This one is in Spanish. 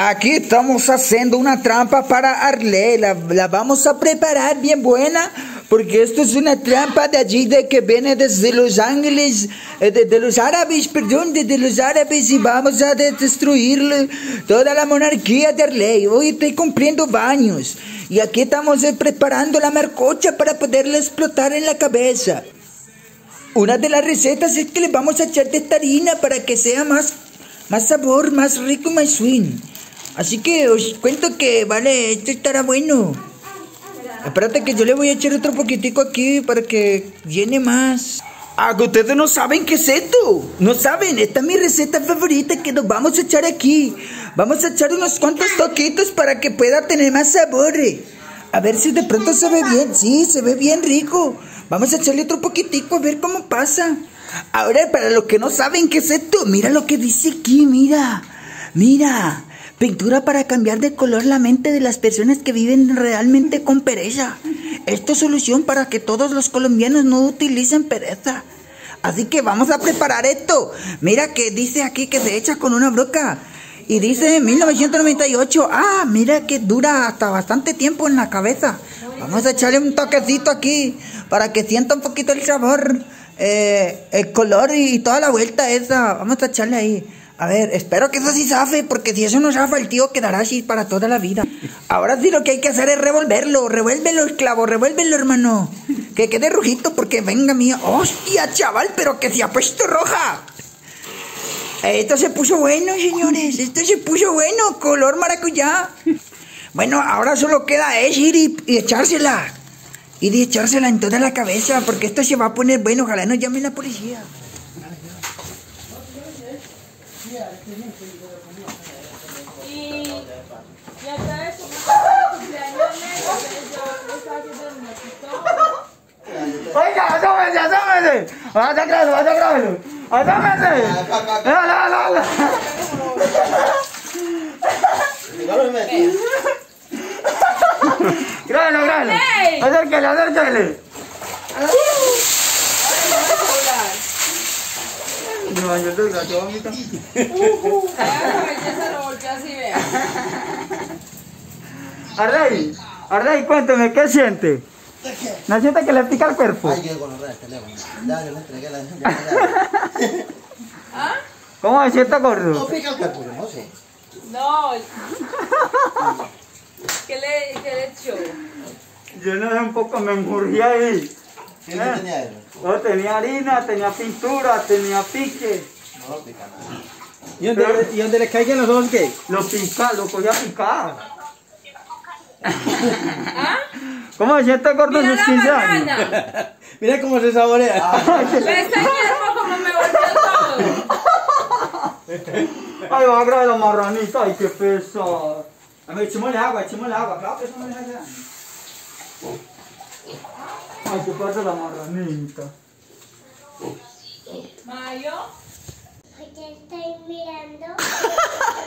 Aquí estamos haciendo una trampa para Arley. La, la vamos a preparar bien buena. Porque esto es una trampa de allí de que viene desde Los Ángeles, eh, de, de los árabes, perdón, desde los árabes y vamos a de- destruir toda la monarquía de Arley. Hoy estoy cumpliendo baños y aquí estamos eh, preparando la marcocha para poderla explotar en la cabeza. Una de las recetas es que le vamos a echar de esta harina para que sea más, más sabor, más rico, más swing. Así que os cuento que, vale, esto estará bueno. Espérate que yo le voy a echar otro poquitico aquí para que llene más. Ah, que ustedes no saben qué es esto. No saben, esta es mi receta favorita que nos vamos a echar aquí. Vamos a echar unos cuantos toquitos para que pueda tener más sabor. A ver si de pronto se ve bien. Sí, se ve bien rico. Vamos a echarle otro poquitico a ver cómo pasa. Ahora, para los que no saben qué es esto, mira lo que dice aquí, mira. Mira. Pintura para cambiar de color la mente de las personas que viven realmente con pereza. Esto es solución para que todos los colombianos no utilicen pereza. Así que vamos a preparar esto. Mira que dice aquí que se echa con una broca. Y dice 1998. Ah, mira que dura hasta bastante tiempo en la cabeza. Vamos a echarle un toquecito aquí para que sienta un poquito el sabor, eh, el color y toda la vuelta esa. Vamos a echarle ahí. A ver, espero que eso sí zafe, porque si eso no zafa, el tío quedará así para toda la vida. Ahora sí lo que hay que hacer es revolverlo, revuélvelo, esclavo, revuélvelo, hermano. Que quede rojito, porque venga mía. ¡Hostia, chaval! Pero que se ha puesto roja. Esto se puso bueno, señores. Esto se puso bueno, color maracuyá. Bueno, ahora solo queda es ir y, echársela. Ir y echársela en toda la cabeza, porque esto se va a poner bueno. Ojalá no llame la policía. Y, y acá es como un cumpleaños negro, entonces yo le estaba haciendo el mojito. Oiga, asómese, asómese. Vaya a grabarlo, vaya a grabarlo. Asómese. Dale, dale, dale. Grábalo, grábalo. ¡Ey! Acérquele, acérquele. No, yo te gacho, mamita. Vea la belleza, lo volteé así, vea. Arrey, Arrey, cuénteme, ¿qué siente? ¿No siente que le pica el cuerpo? Ay, yo con el teléfono. Ya, yo le entregué la. ya, ya. ¿Ah? ¿Cómo se siente, No gordo? pica el cuerpo, no sé. No. ¿Qué le, qué le echó? Yo no sé un poco, me enjurgué ahí. ¿Qué que tenía eso? No, tenía harina, tenía pintura, tenía pique. No pica nada. ¿Y dónde, ¿Y dónde le caigan los ojos qué? Lo pica, lo cogía picar. ¿Ah? ¿Cómo se siente gordo sus la 15 años? banana. Mira cómo se saborea. Ve este hierro como me volteó todo. Ay, va a grabar la marranita, ay, qué pesado. A ver, echémosle agua, echémosle agua, claro que eso no le hace daño. Ay, qué pasa la marranita. Mayo. Porque estoy mirando.